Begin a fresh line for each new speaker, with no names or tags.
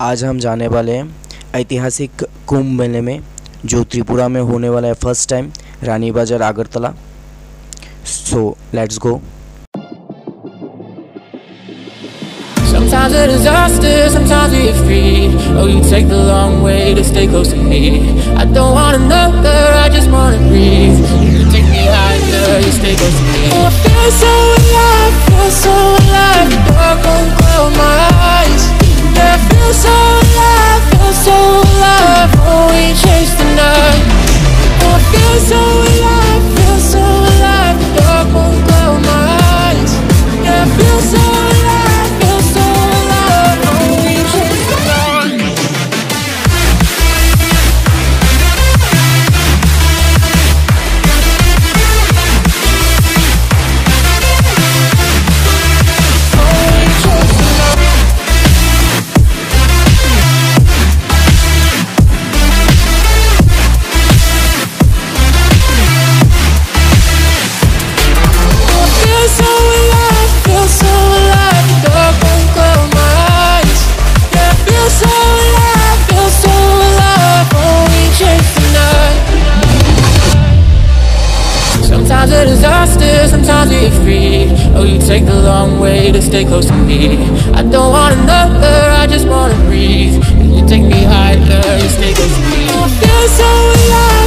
आज हम जाने वाले हैं ऐतिहासिक कुंभ मेले में जो त्रिपुरा में होने वाला है first time Rani Bazar Agartala so let's go
Sometimes a disaster, sometimes we get free. Oh, you take the long way to stay close to me. I don't want another, I just wanna breathe. You take me higher, you stay close to me. Oh, I feel so alive, feel so alive. Dark won't cloud my eyes. So alive, feel so alive. Oh, we chase the night. I feel so alive, a disaster, sometimes we get free. Oh, you take the long way to stay close to me. I don't want another, I just wanna breathe. You take me higher, you stay close to me. I feel so